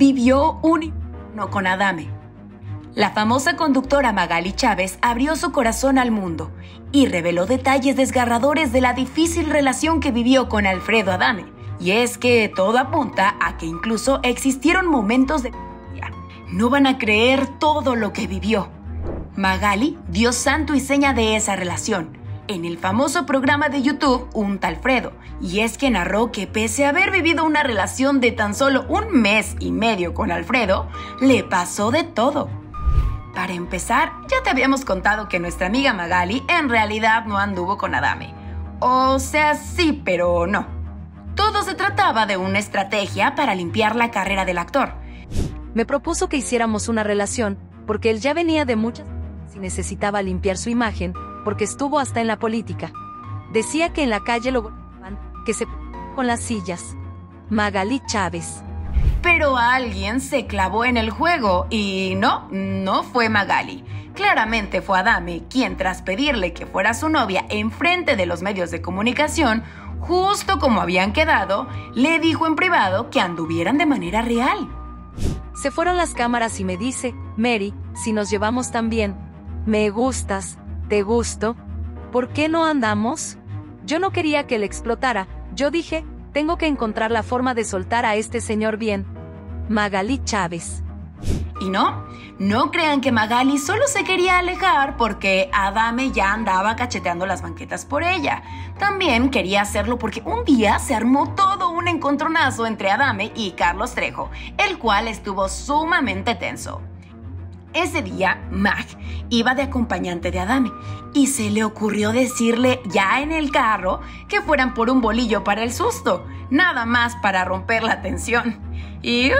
vivió un no con Adame. La famosa conductora Magali Chávez abrió su corazón al mundo y reveló detalles desgarradores de la difícil relación que vivió con Alfredo Adame. Y es que todo apunta a que incluso existieron momentos de... No van a creer todo lo que vivió. Magali dio santo y seña de esa relación en el famoso programa de YouTube Un Talfredo, y es que narró que pese a haber vivido una relación de tan solo un mes y medio con Alfredo, le pasó de todo. Para empezar, ya te habíamos contado que nuestra amiga Magali en realidad no anduvo con Adame. O sea, sí, pero no. Todo se trataba de una estrategia para limpiar la carrera del actor. Me propuso que hiciéramos una relación, porque él ya venía de muchas y necesitaba limpiar su imagen, porque estuvo hasta en la política. Decía que en la calle lo que se con las sillas. Magali Chávez. Pero alguien se clavó en el juego y no, no fue Magali. Claramente fue Adame quien tras pedirle que fuera su novia en frente de los medios de comunicación, justo como habían quedado, le dijo en privado que anduvieran de manera real. Se fueron las cámaras y me dice, Mary, si nos llevamos tan bien, me gustas, te gusto, ¿por qué no andamos? Yo no quería que él explotara, yo dije, tengo que encontrar la forma de soltar a este señor bien. Magali Chávez. Y no, no crean que Magali solo se quería alejar porque Adame ya andaba cacheteando las banquetas por ella. También quería hacerlo porque un día se armó todo un encontronazo entre Adame y Carlos Trejo, el cual estuvo sumamente tenso. Ese día, Mag iba de acompañante de Adame y se le ocurrió decirle ya en el carro que fueran por un bolillo para el susto, nada más para romper la tensión. Y uh,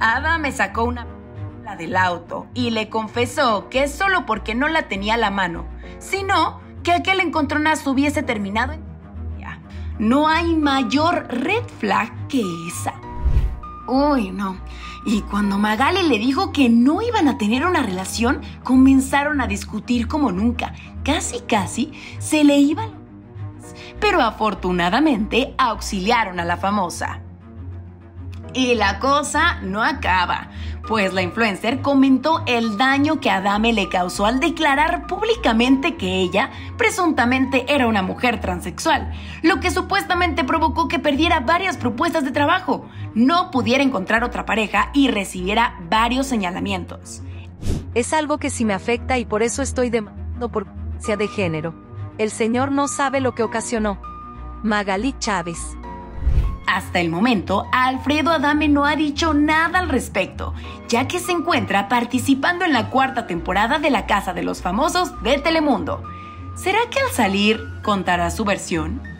Adame sacó una la del auto y le confesó que solo porque no la tenía a la mano, sino que aquel encontronazo hubiese terminado en... No hay mayor red flag que esa. Uy, no. Y cuando Magali le dijo que no iban a tener una relación, comenzaron a discutir como nunca. Casi, casi se le iban. Pero afortunadamente auxiliaron a la famosa. Y la cosa no acaba, pues la influencer comentó el daño que Adame le causó al declarar públicamente que ella presuntamente era una mujer transexual, lo que supuestamente provocó que perdiera varias propuestas de trabajo, no pudiera encontrar otra pareja y recibiera varios señalamientos. Es algo que sí me afecta y por eso estoy demandando por sea de género. El señor no sabe lo que ocasionó. Magali Chávez. Hasta el momento, Alfredo Adame no ha dicho nada al respecto, ya que se encuentra participando en la cuarta temporada de La Casa de los Famosos de Telemundo. ¿Será que al salir contará su versión?